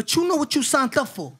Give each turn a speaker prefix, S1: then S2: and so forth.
S1: But you know what you signed up for.